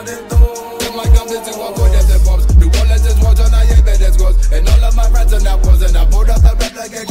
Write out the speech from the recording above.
for the door. In my company, to walk with the bombs. The wall is just water, now you bed it's gross. And all of my friends are now posing. I pulled up the red like a